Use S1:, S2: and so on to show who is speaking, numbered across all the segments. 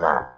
S1: that.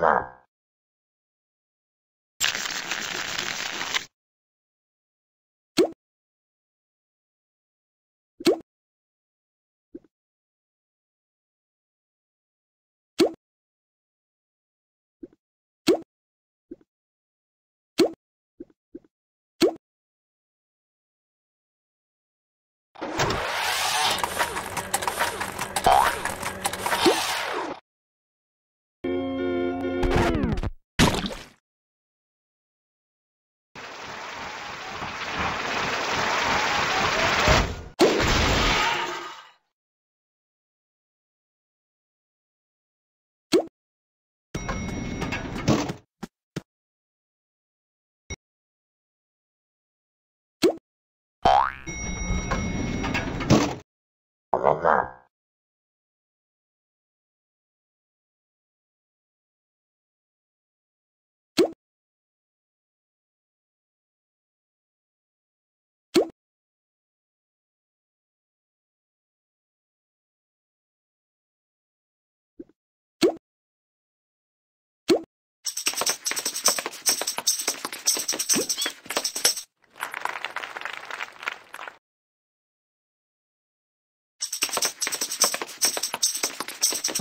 S1: that.
S2: Amen.